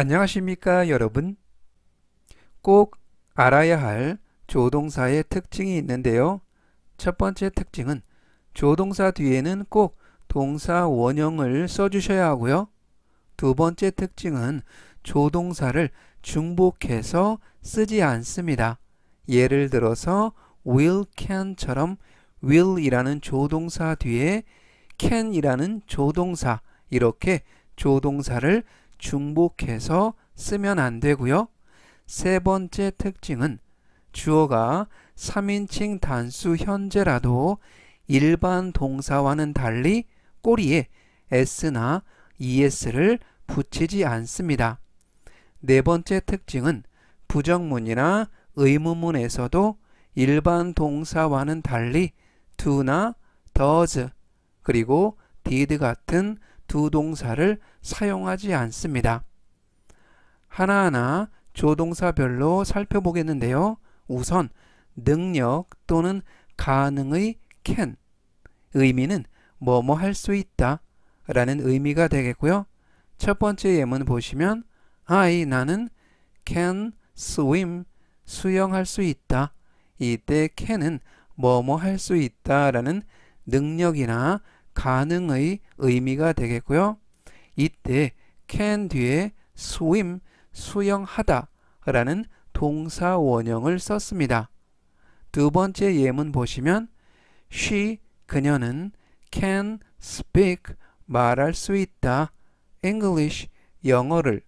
안녕하십니까 여러분? 꼭 알아야 할 조동사의 특징이 있는데요. 첫 번째 특징은 조동사 뒤에는 꼭 동사 원형을 써주셔야 하고요. 두 번째 특징은 조동사를 중복해서 쓰지 않습니다. 예를 들어서 will, can처럼 will이라는 조동사 뒤에 can이라는 조동사 이렇게 조동사를 중복해서 쓰면 안 되고요. 세 번째 특징은 주어가 3인칭 단수 현재라도 일반 동사와는 달리 꼬리에 s나 es를 붙이지 않습니다. 네 번째 특징은 부정문이나 의문문에서도 일반 동사와는 달리 do나 does 그리고 did 같은 두 동사를 사용하지 않습니다. 하나하나 조동사별로 살펴보겠는데요. 우선 능력 또는 가능의 can 의미는 뭐뭐 할 수 있다 라는 의미가 되겠고요. 첫 번째 예문 보시면 I 나는 can swim 수영할 수 있다. 이때 can은 뭐뭐 할 수 있다 라는 능력이나 가능의 의미가 되겠고요. 이때 can 뒤에 swim 수영하다 라는 동사 원형을 썼습니다. 두 번째 예문 보시면 she 그녀는 can speak 말할 수 있다 English 영어를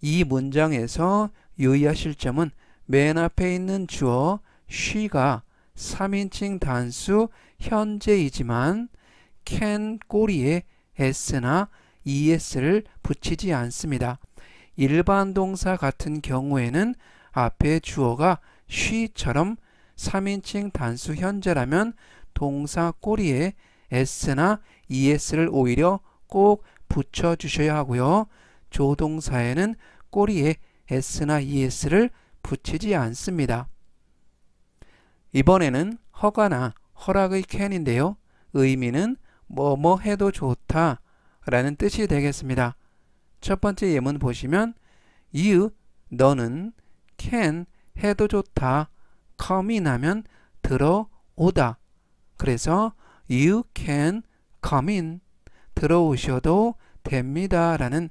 이 문장에서 유의하실 점은 맨 앞에 있는 주어 she가 3인칭 단수 현재이지만 can 꼬리에 s나 es를 붙이지 않습니다. 일반 동사 같은 경우에는 앞에 주어가 she처럼 3인칭 단수 현재라면 동사 꼬리에 s나 es를 오히려 꼭 붙여 주셔야 하고요. 조동사에는 꼬리에 s나 es를 붙이지 않습니다. 이번에는 허가나 허락의 can인데요. 의미는 뭐뭐 해도 좋다 라는 뜻이 되겠습니다. 첫 번째 예문 보시면 you, 너는 can 해도 좋다 come인 하면 들어오다 그래서 you can come in 들어오셔도 됩니다 라는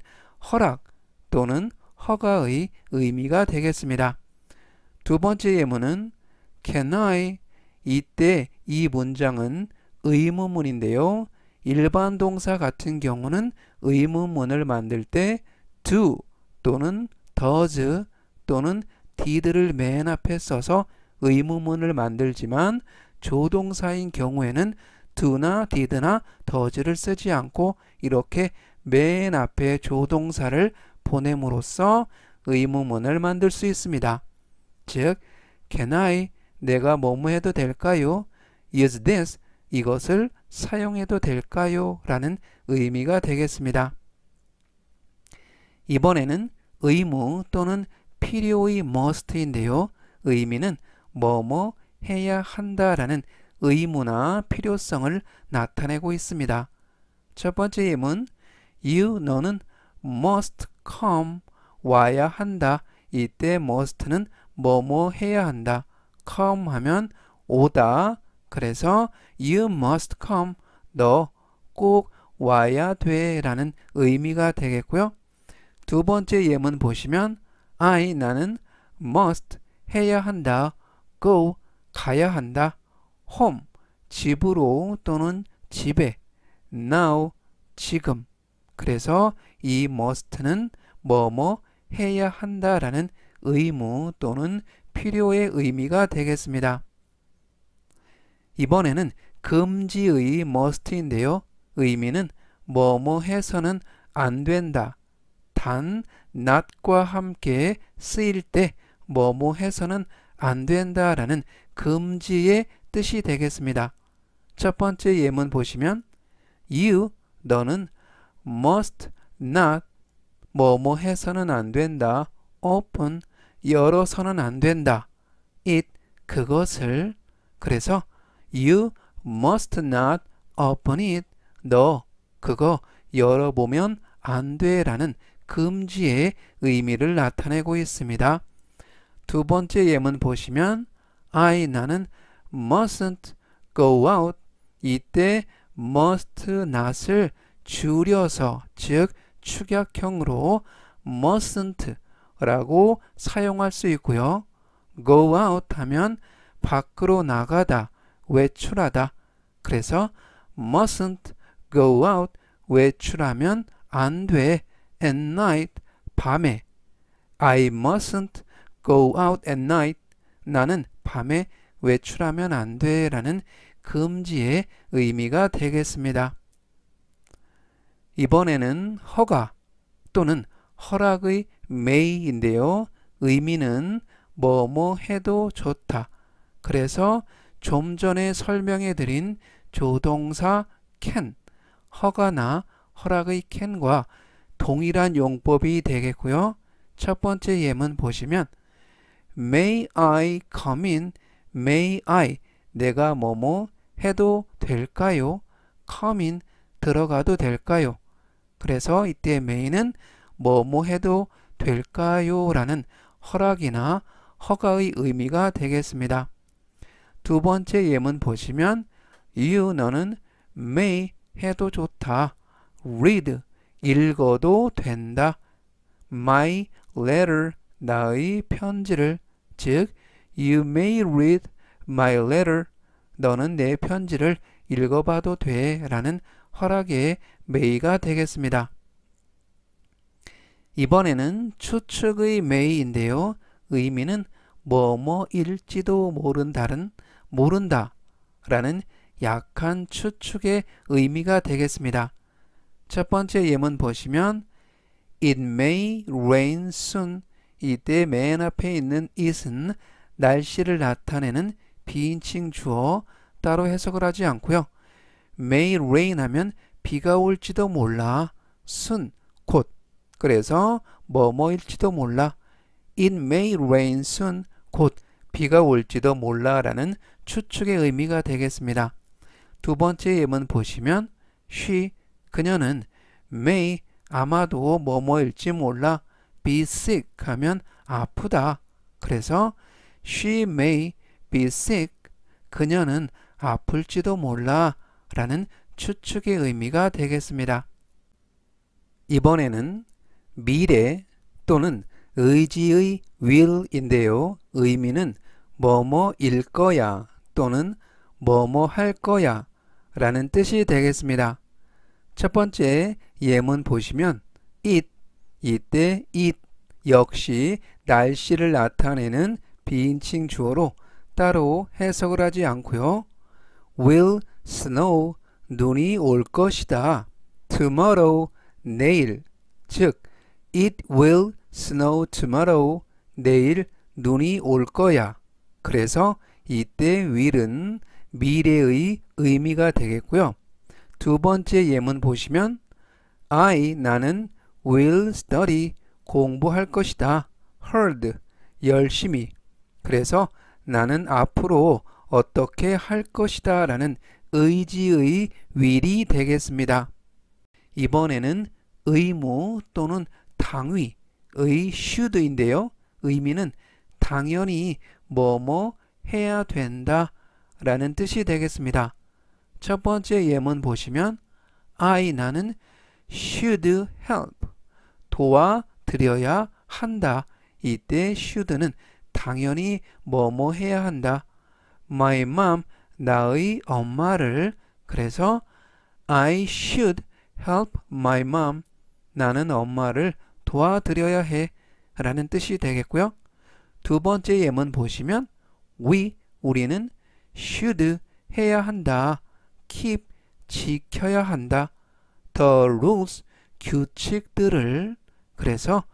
허락 또는 허가의 의미가 되겠습니다. 두 번째 예문은 can I 이때 이 문장은 의문문인데요. 일반 동사 같은 경우는 의문문을 만들 때 do 또는 does 또는 did를 맨 앞에 써서 의문문을 만들지만 조동사인 경우에는 do나 did나 does를 쓰지 않고 이렇게 맨 앞에 조동사를 보냄으로써 의문문을 만들 수 있습니다. 즉, can I 내가 뭐뭐 해도 될까요? is this 이것을 사용해도 될까요? 라는 의미가 되겠습니다. 이번에는 의무 또는 필요의 must인데요. 의미는 뭐뭐 해야 한다라는 의무나 필요성을 나타내고 있습니다. 첫 번째 예문 you 너는 must come 와야 한다. 이때 must는 뭐뭐 해야 한다. come 하면 오다. 그래서 you must come 너 꼭 와야 돼 라는 의미가 되겠고요. 두 번째 예문 보시면 I 나는 must 해야 한다. go 가야 한다. home 집으로 또는 집에 now 지금 그래서 이 must는 뭐뭐 해야 한다라는 의무 또는 필요의 의미가 되겠습니다. 이번에는 금지의 must인데요. 의미는 뭐뭐 해서는 안 된다. 단 not과 함께 쓰일 때 뭐뭐 해서는 안 된다라는 금지의 뜻이 되겠습니다. 첫 번째 예문 보시면 you 너는 must not 뭐뭐 해서는 안 된다. open 열어서는 안 된다. it 그것을 그래서 you must not open it 너 그거 열어보면 안 돼라는 금지의 의미를 나타내고 있습니다. 두 번째 예문 보시면 I 나는 mustn't go out 이때 must not을 줄여서 즉 축약형으로 mustn't 라고 사용할 수 있고요. go out 하면 밖으로 나가다, 외출하다. 그래서 mustn't go out 외출하면 안 돼. at night 밤에 I mustn't go out at night 나는 밤에 외출하면 안 돼. 라는 금지의 의미가 되겠습니다. 이번에는 허가 또는 허락의 may인데요. 의미는 뭐뭐 해도 좋다. 그래서 좀 전에 설명해 드린 조동사 can, 허가나 허락의 can과 동일한 용법이 되겠고요. 첫 번째 예문 보시면 May I come in? May I 내가 뭐뭐 해도 될까요? come in 들어가도 될까요? 그래서 이때 may는 뭐뭐 해도 될까요? 라는 허락이나 허가의 의미가 되겠습니다. 두 번째 예문 보시면 you 너는 may 해도 좋다. read 읽어도 된다. my letter 나의 편지를 즉 you may read my letter 너는 내 편지를 읽어봐도 돼 라는 허락의 may가 되겠습니다. 이번에는 추측의 may인데요. 의미는 뭐뭐일지도 모른다는 모른다 라는 약한 추측의 의미가 되겠습니다. 첫 번째 예문 보시면 It may rain soon. 이때 맨 앞에 있는 it은 날씨를 나타내는 비인칭 주어 따로 해석을 하지 않고요. may rain 하면 비가 올지도 몰라. soon 곧. 그래서 뭐뭐일지도 몰라. It may rain soon. 곧 비가 올지도 몰라 라는 추측의 의미가 되겠습니다. 두 번째 예문 보시면 she 그녀는 may 아마도 뭐뭐일지 몰라 be sick 하면 아프다. 그래서 she may be sick 그녀는 아플지도 몰라 라는 추측의 의미가 되겠습니다. 이번에는 미래 또는 의지의 will인데요. 의미는 뭐뭐일 거야 또는 뭐뭐 할 거야 라는 뜻이 되겠습니다. 첫 번째 예문 보시면 it 이때 it 역시 날씨를 나타내는 비인칭 주어로 따로 해석을 하지 않고요. will snow 눈이 올 것이다. tomorrow 내일 즉 it will snow tomorrow 내일 눈이 올 거야. 그래서 이때 will은 미래의 의미가 되겠고요. 두 번째 예문 보시면 I 나는 will study 공부할 것이다. hard 열심히 그래서 나는 앞으로 어떻게 할 것이다 라는 의지의 will이 되겠습니다. 이번에는 의무 또는 당위의 should인데요. 의미는 당연히 뭐뭐 해야 된다 라는 뜻이 되겠습니다. 첫 번째 예문 보시면 I 나는 should help 도와드려야 한다. 이때 should는 당연히 뭐뭐 해야 한다. My mom 나의 엄마를 그래서 I should help my mom 나는 엄마를 도와드려야 해 라는 뜻이 되겠고요. 두 번째 예문 보시면 we 우리는 should 해야 한다. keep 지켜야 한다. the rules 규칙들을 그래서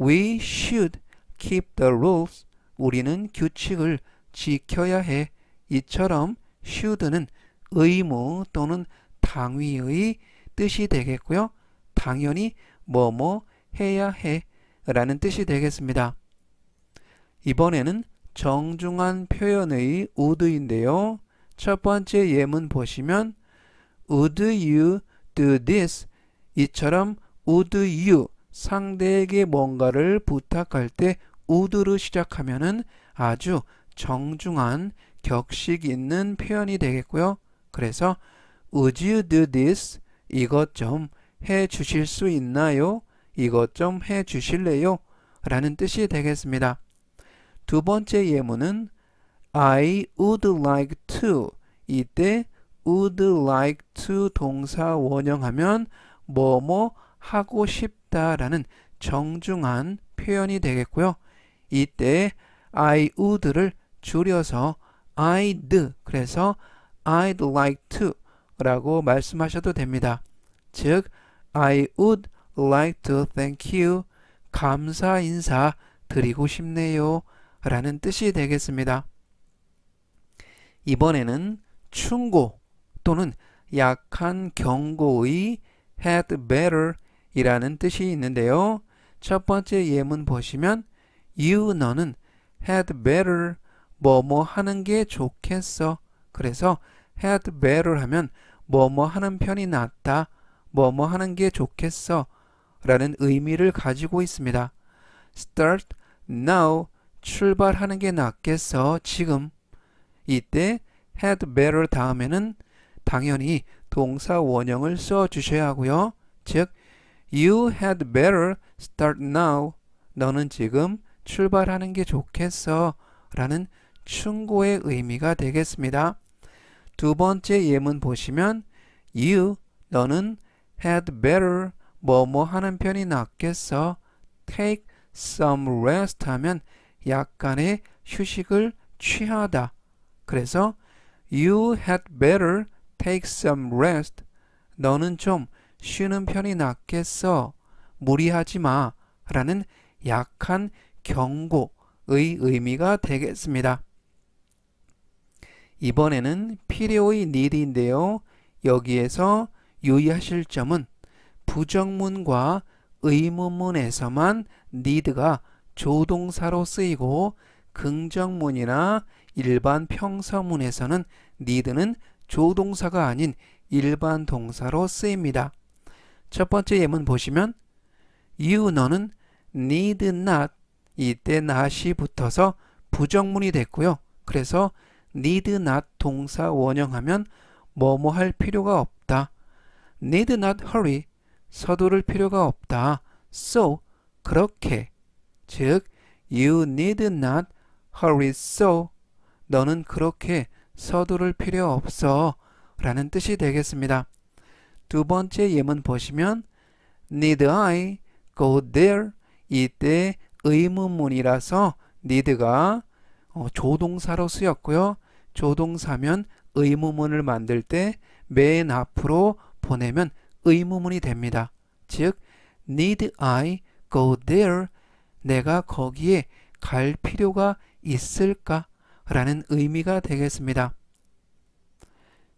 we should keep the rules 우리는 규칙을 지켜야 해. 이처럼 should는 의무 또는 당위의 뜻이 되겠고요. 당연히 뭐뭐 해야 해 라는 뜻이 되겠습니다. 이번에는 정중한 표현의 would인데요. 첫 번째 예문 보시면 would you do this? 이처럼 would you 상대에게 뭔가를 부탁할 때 would로 시작하면은 아주 정중한 격식 있는 표현이 되겠고요. 그래서 would you do this? 이것 좀 해 주실 수 있나요? 이것 좀 해 주실래요? 라는 뜻이 되겠습니다. 두 번째 예문은 I would like to 이때 would like to 동사 원형하면 뭐뭐 하고 싶다라는 정중한 표현이 되겠고요. 이때 I would를 줄여서 I'd 그래서 I'd like to 라고 말씀하셔도 됩니다. 즉 I would like to thank you 감사 인사 드리고 싶네요 라는 뜻이 되겠습니다. 이번에는 충고 또는 약한 경고의 had better 이라는 뜻이 있는데요. 첫 번째 예문 보시면 you 너는 had better 뭐뭐 하는 게 좋겠어. 그래서 had better 하면 뭐뭐 하는 편이 낫다. 뭐뭐 하는 게 좋겠어. 라는 의미를 가지고 있습니다. start now 출발하는 게 낫겠어. 지금 이때 had better 다음에는 당연히 동사 원형을 써 주셔야 하고요. 즉 You had better start now. 너는 지금 출발하는 게 좋겠어. 라는 충고의 의미가 되겠습니다. 두 번째 예문 보시면 You, 너는 had better 뭐뭐 하는 편이 낫겠어. take some rest 하면 약간의 휴식을 취하다. 그래서 You had better take some rest. 너는 좀 쉬는 편이 낫겠어. 무리하지 마. 라는 약한 경고의 의미가 되겠습니다. 이번에는 필요의 need인데요. 여기에서 유의하실 점은 부정문과 의문문에서만 need가 조동사로 쓰이고 긍정문이나 일반 평서문에서는 need는 조동사가 아닌 일반 동사로 쓰입니다. 첫 번째 예문 보시면 you 너는 need not 이때 not이 붙어서 부정문이 됐고요. 그래서 need not 동사 원형하면 뭐뭐 할 필요가 없다. need not hurry 서두를 필요가 없다. so 그렇게 즉 you need not hurry so 너는 그렇게 서두를 필요 없어 라는 뜻이 되겠습니다. 두 번째 예문 보시면 need I go there 이때 의문문이라서 need가 어, 조동사로 쓰였고요. 조동사면 의문문을 만들 때 맨 앞으로 보내면 의문문이 됩니다. 즉 need I go there 내가 거기에 갈 필요가 있을까? 라는 의미가 되겠습니다.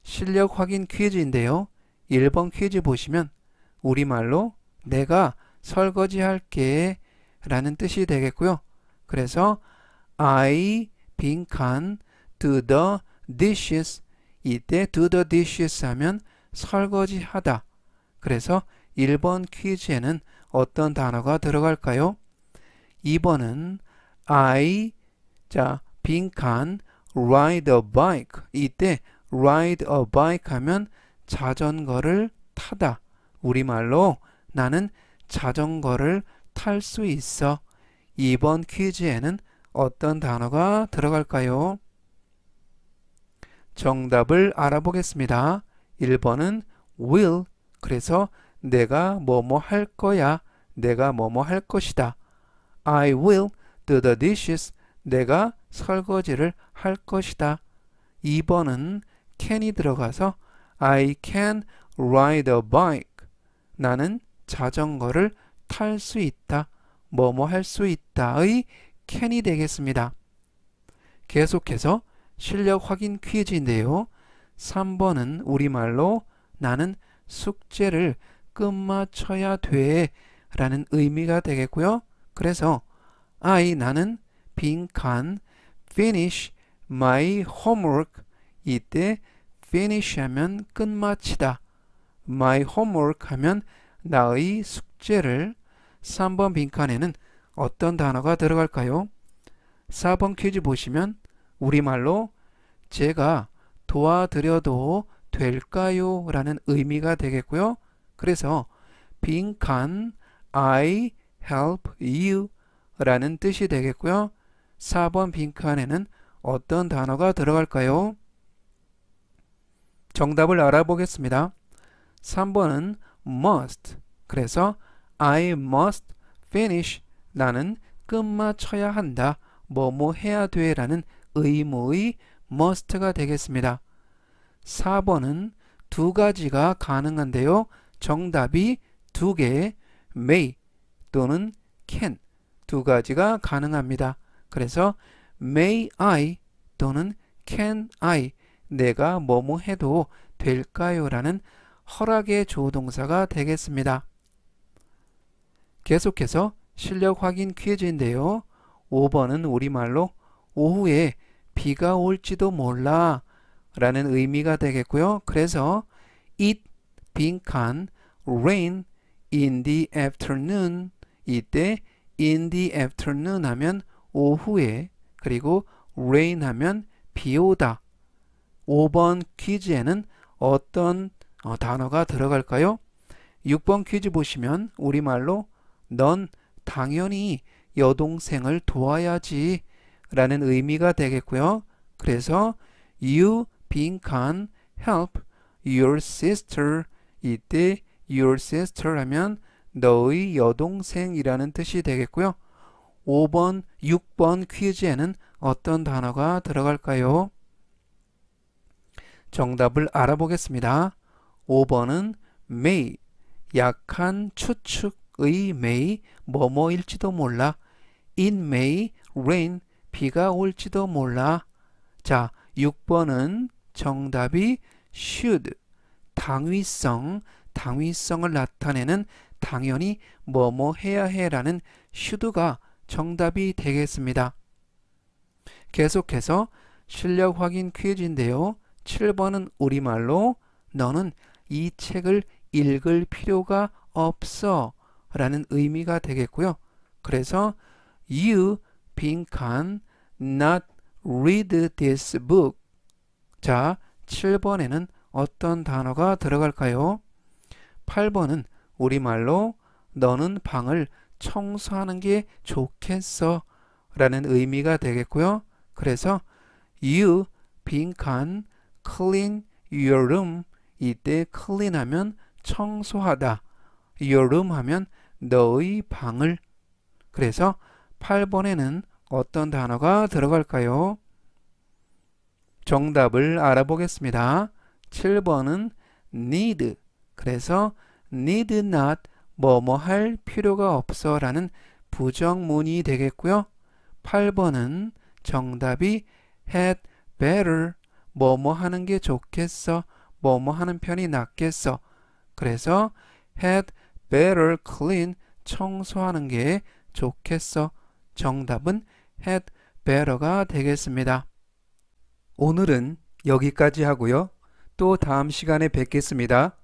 실력 확인 퀴즈인데요. 1번 퀴즈 보시면 우리말로 내가 설거지 할게 라는 뜻이 되겠고요. 그래서 I 빈칸 do the dishes 이때 do the dishes 하면 설거지 하다. 그래서 1번 퀴즈에는 어떤 단어가 들어갈까요? 2번은 I 자 빈칸 ride a bike 이때 ride a bike 하면 자전거를 타다. 우리말로 나는 자전거를 탈 수 있어. 이번 퀴즈에는 어떤 단어가 들어갈까요? 정답을 알아보겠습니다. 1번은 will. 그래서 내가 뭐뭐 할 거야. 내가 뭐뭐 할 것이다. I will do the dishes. 내가 설거지를 할 것이다. 2번은 can이 들어가서 I can ride a bike. 나는 자전거를 탈 수 있다. 뭐뭐 할 수 있다의 can이 되겠습니다. 계속해서 실력 확인 퀴즈인데요. 3번은 우리말로 나는 숙제를 끝마쳐야 돼 라는 의미가 되겠고요. 그래서 I 나는 빈칸 finish my homework 이때 finish 하면 끝마치다. my homework 하면 나의 숙제를 3번 빈칸에는 어떤 단어가 들어갈까요? 4번 퀴즈 보시면 우리말로 제가 도와드려도 될까요? 라는 의미가 되겠고요. 그래서 빈칸 I help you 라는 뜻이 되겠고요. 4번 빈칸에는 어떤 단어가 들어갈까요? 정답을 알아보겠습니다. 3번은 must. 그래서 I must finish. 나는 끝마쳐야 한다. 뭐뭐 해야 돼 라는 의무의 must가 되겠습니다. 4번은 두 가지가 가능한데요. 정답이 두 개, may 또는 can 두 가지가 가능합니다. 그래서 may I 또는 can I 내가 뭐뭐 해도 될까요? 라는 허락의 조동사가 되겠습니다. 계속해서 실력 확인 퀴즈인데요. 5번은 우리말로 오후에 비가 올지도 몰라 라는 의미가 되겠고요. 그래서 it 빈칸 rain in the afternoon 이때 in the afternoon 하면 오후에 그리고 rain 하면 비 오다 5번 퀴즈에는 어떤 어, 단어가 들어갈까요? 6번 퀴즈 보시면 우리말로 넌 당연히 여동생을 도와야지 라는 의미가 되겠고요. 그래서 you 빈칸 help your sister 이때 your sister 하면 너의 여동생이라는 뜻이 되겠고요. 5번, 6번 퀴즈에는 어떤 단어가 들어갈까요? 정답을 알아보겠습니다. 5번은 may, 약한 추측의 may, 뭐뭐일지도 몰라. it may rain, 비가 올지도 몰라. 자, 6번은 정답이 should, 당위성, 당위성을 나타내는 당연히 뭐뭐 해야 해라는 should가 정답이 되겠습니다. 계속해서 실력 확인 퀴즈인데요. 7번은 우리말로 너는 이 책을 읽을 필요가 없어 라는 의미가 되겠고요. 그래서 you 빈칸 not read this book 자 7번에는 어떤 단어가 들어갈까요? 8번은 우리말로 너는 방을 청소하는 게 좋겠어 라는 의미가 되겠고요. 그래서 you 빈칸 clean your room 이때 clean 하면 청소하다 your room 하면 너의 방을 그래서 8번에는 어떤 단어가 들어갈까요? 정답을 알아보겠습니다. 7번은 need 그래서 need not 뭐뭐 할 필요가 없어 라는 부정문이 되겠고요. 8번은 정답이 had better 뭐뭐 하는 게 좋겠어 뭐뭐 하는 편이 낫겠어 그래서 had better clean 청소하는 게 좋겠어 정답은 had better가 되겠습니다. 오늘은 여기까지 하고요. 또 다음 시간에 뵙겠습니다.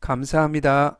감사합니다.